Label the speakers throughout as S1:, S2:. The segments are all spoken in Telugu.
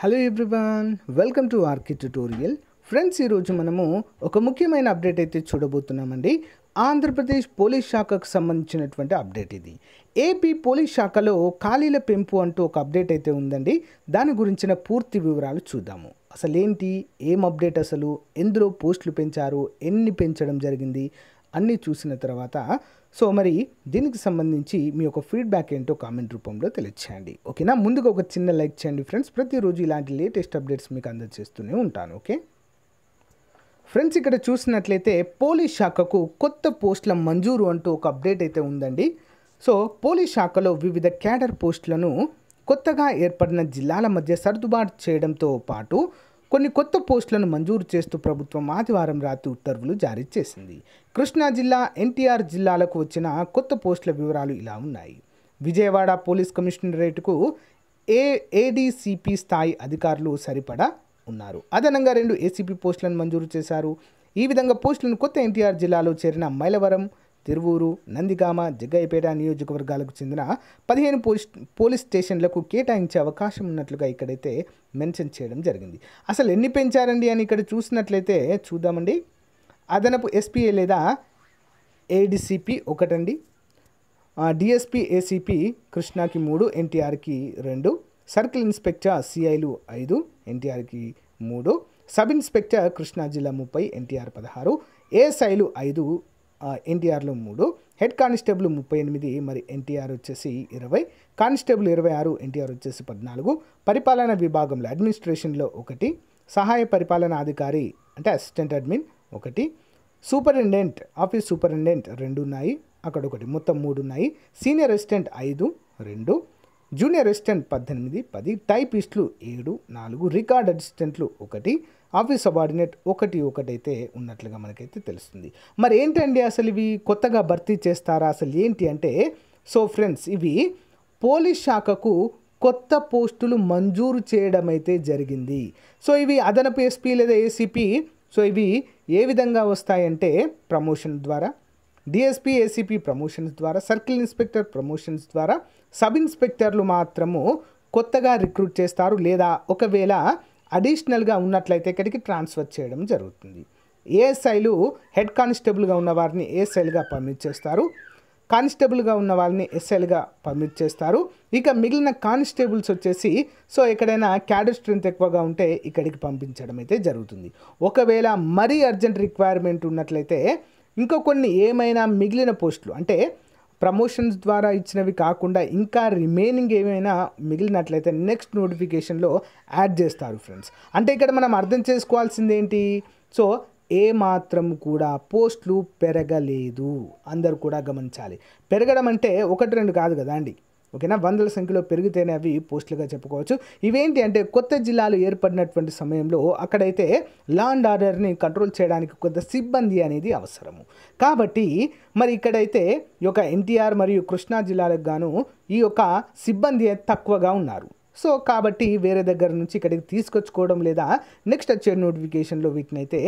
S1: Hello everyone welcome to Archi tutorial friends ఈరోజు మనము ఒక ముఖ్యమైన అప్డేట్ అయితే చూడబోతున్నామండి. ఆంధ్రప్రదేశ్ పోలీస్ శాఖకు సంబంధించినటువంటి అప్డేట్ ఇది. ఏపీ పోలీస్ శాఖలో ఖాళీల పెంపు అంటూ ఒక అప్డేట్ అయితే ఉందండి. దాని గురించిన పూర్తి వివరాలు చూద్దాము. అసలు ఏంటి ఏం అప్డేట్ అసలు? ఎందులో పోస్టులు పెంచారు? ఎన్ని పెంచడం జరిగింది? అన్నీ చూసిన తర్వాత సో మరి దీనికి సంబంధించి మీ యొక్క ఫీడ్బ్యాక్ ఏంటో కామెంట్ రూపంలో తెలియచేయండి. ఓకేనా? ముందుగా ఒక చిన్న లైక్ చేయండి ఫ్రెండ్స్. ప్రతిరోజు ఇలాంటి లేటెస్ట్ అప్డేట్స్ మీకు అందజేస్తూనే ఉంటాను. ఓకే? ఫ్రెండ్స్ ఇక్కడ చూసినట్లయితే పోలీస్ శాఖకు కొత్త పోస్టుల మంజూరు అంటూ ఒక అప్డేట్ అయితే ఉందండి. సో పోలీస్ శాఖలో వివిధ క్యాడర్ పోస్టులను కొత్తగా ఏర్పడిన జిల్లాల మధ్య సర్దుబాటు చేయడంతో పాటు కొన్ని కొత్త పోస్టులను మంజూరు చేస్తూ ప్రభుత్వం ఆదివారం రాత్రి ఉత్తర్వులు జారీ చేసింది. కృష్ణా జిల్లా ఎన్టీఆర్ జిల్లాలకు వచ్చిన కొత్త పోస్టుల వివరాలు ఇలా ఉన్నాయి. విజయవాడ పోలీస్ కమిషనరేట్కు ఏ ఏడీసీపీ స్థాయి అధికారులు సరిపడా ఉన్నారు. అదనంగా రెండు ఏసీపీ పోస్టులను మంజూరు చేశారు. ఈ విధంగా పోస్టులను కొత్త ఎన్టీఆర్ జిల్లాలో చేరిన మైలవరం తిరువూరు నందిగామ జగ్గయ్యపేట నియోజకవర్గాలకు చెందిన పదిహేను పోలీస్ పోలీస్ స్టేషన్లకు కేటాయించే అవకాశం ఉన్నట్లుగా ఇక్కడైతే మెన్షన్ చేయడం జరిగింది. అసలు ఎన్ని పెంచారండి అని ఇక్కడ చూసినట్లయితే చూద్దామండి. అదనపు ఎస్పీఏ లేదా ఏడిసిపి ఒకటండి. డిఎస్పి ఏసీపీ కృష్ణాకి మూడు ఎన్టీఆర్కి రెండు సర్కిల్ ఇన్స్పెక్టర్ సిఐలు ఐదు ఎన్టీఆర్కి మూడు సబ్ ఇన్స్పెక్టర్ కృష్ణా జిల్లా ముప్పై ఎన్టీఆర్ పదహారు ఏఎస్ఐలు ఐదు ఎన్టీఆర్లో మూడు హెడ్ కానిస్టేబుల్ ముప్పై ఎనిమిది మరి ఎన్టీఆర్ వచ్చేసి ఇరవై కానిస్టేబుల్ ఇరవై ఆరు ఎన్టీఆర్ వచ్చేసి పద్నాలుగు పరిపాలన విభాగంలో అడ్మినిస్ట్రేషన్లో ఒకటి సహాయ పరిపాలన అధికారి అంటే అసిస్టెంట్ అడ్మిన్ ఒకటి సూపరింటెండెంట్ ఆఫీస్ సూపరింటెండెంట్ రెండు ఉన్నాయి అక్కడ ఒకటి మొత్తం మూడు ఉన్నాయి సీనియర్ అసిస్టెంట్ ఐదు రెండు జూనియర్ అసిస్టెంట్ పద్దెనిమిది పది టైపిస్టులు ఏడు నాలుగు రికార్డ్ అసిస్టెంట్లు ఒకటి ఆఫీస్ సబార్డినేట్ ఒకటి ఒకటైతే ఉన్నట్లుగా మనకైతే తెలుస్తుంది. మరి ఏంటండి అసలు ఇవి కొత్తగా భర్తీ చేస్తారా? అసలు ఏంటి అంటే సో ఫ్రెండ్స్ ఇవి పోలీస్ శాఖకు కొత్త పోస్టులు మంజూరు చేయడం అయితే జరిగింది. సో ఇవి అదనపు ఎస్పీ లేదా ఏసీపీ సో ఇవి ఏ విధంగా వస్తాయంటే ప్రమోషన్ ద్వారా డిఎస్పీ ఏసీపీ ప్రమోషన్స్ ద్వారా సర్కిల్ ఇన్స్పెక్టర్ ప్రమోషన్స్ ద్వారా సబ్ ఇన్స్పెక్టర్లు మాత్రము కొత్తగా రిక్రూట్ చేస్తారు లేదా ఒకవేళ అడిషనల్గా ఉన్నట్లయితే ఇక్కడికి ట్రాన్స్ఫర్ చేయడం జరుగుతుంది. ఏఎస్ఐలు హెడ్ కానిస్టేబుల్గా ఉన్న వారిని ఏఎస్ఐలుగా పర్మిట్ చేస్తారు? కానిస్టేబుల్గా ఉన్న వాళ్ళని ఎస్ఐలుగా పర్మిట్ చేస్తారు. ఇక మిగిలిన కానిస్టేబుల్స్ వచ్చేసి సో ఎక్కడైనా క్యాడర్ స్ట్రెంత్ ఎక్కువగా ఉంటే ఇక్కడికి పంపించడం అయితే జరుగుతుంది. ఒకవేళ మరీ అర్జెంట్ రిక్వైర్మెంట్ ఉన్నట్లయితే ఇంకా కొన్ని ఏమైనా మిగిలిన పోస్టులు అంటే ప్రమోషన్స్ ద్వారా ఇచ్చినవి కాకుండా ఇంకా రిమైనింగ్ ఏమైనా మిగిలినట్లయితే నెక్స్ట్ నోటిఫికేషన్లో యాడ్ చేస్తారు ఫ్రెండ్స్. అంటే ఇక్కడ మనం అర్థం చేసుకోవాల్సింది ఏంటి? సో ఏ మాత్రం కూడా పోస్టులు పెరగలేదు. అందరు కూడా గమనించాలి. పెరగడం అంటే ఒకటి రెండు కాదు కదా అండి? ఓకేనా? వందల సంఖ్యలో పెరిగితేనే అవి పోస్టులుగా చెప్పుకోవచ్చు. ఇవేంటి అంటే కొత్త జిల్లాలు ఏర్పడినటువంటి సమయంలో అక్కడైతే లా అండ్ ఆర్డర్ని కంట్రోల్ చేయడానికి కొంత సిబ్బంది అనేది అవసరము. కాబట్టి మరి ఇక్కడైతే ఈ యొక్క ఎన్టీఆర్ మరియు కృష్ణా జిల్లాలకు గాను ఈ యొక్క సిబ్బంది తక్కువగా ఉన్నారు. సో కాబట్టి వేరే దగ్గర నుంచి ఇక్కడికి తీసుకొచ్చుకోవడం లేదా నెక్స్ట్ వచ్చే నోటిఫికేషన్లో వీటిని అయితే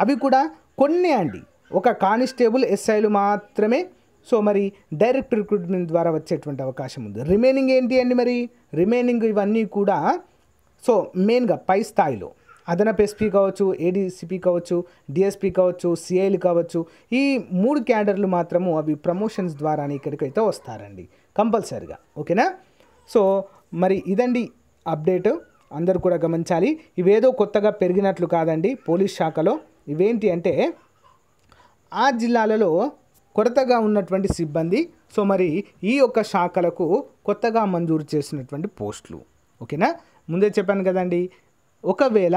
S1: అవి కూడా కొన్ని అండి. ఒక కానిస్టేబుల్ ఎస్ఐలు మాత్రమే సో మరి డైరెక్ట్ రిక్రూట్మెంట్ ద్వారా వచ్చేటువంటి అవకాశం ఉంది. రిమైనింగ్ ఏంటి అండి మరి? రిమైనింగ్ ఇవన్నీ కూడా సో మెయిన్గా పై స్థాయిలో అదనపు ఎస్పీ కావచ్చు ఏడీసీపీ కావచ్చు డిఎస్పీ కావచ్చు సిఐలు కావచ్చు ఈ మూడు క్యాడర్లు మాత్రము అవి ప్రమోషన్స్ ద్వారానే ఇక్కడికైతే వస్తారండి. కంపల్సరిగా. ఓకేనా? సో మరి ఇదండి అప్డేట్. అందరూ కూడా గమనించాలి. ఇవేదో కొత్తగా పెరిగినట్లు కాదండి. పోలీస్ శాఖలో ఇవేంటి అంటే ఆ జిల్లాలలో కొరతగా ఉన్నటువంటి సిబ్బంది. సో మరి ఈ యొక్క శాఖలకు కొత్తగా మంజూరు చేసినటువంటి పోస్టులు. ఓకేనా? ముందే చెప్పాను కదండి. ఒకవేళ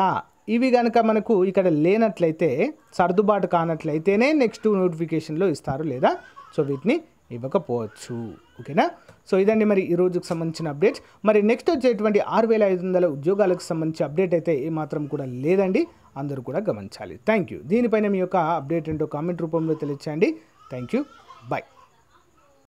S1: ఇవి కనుక మనకు ఇక్కడ లేనట్లయితే సర్దుబాటు కానట్లయితేనే నెక్స్ట్ నోటిఫికేషన్లో ఇస్తారు లేదా? సో వీటిని ఇవ్వకపోవచ్చు. ఓకేనా? సో ఇదండి మరి ఈ రోజుకు సంబంధించిన అప్డేట్స్ మరి నెక్స్ట్ వచ్చేటువంటి ఆరు వేల ఐదు వందల ఉద్యోగాలకు సంబంధించి అప్డేట్ అయితే ఏమాత్రం కూడా లేదండి. అందరూ కూడా గమనించాలి. థ్యాంక్ యూ దీనిపైన మీ యొక్క అప్డేట్ ఏంటో కామెంట్ రూపంలో తెలియచేయండి. Thank you bye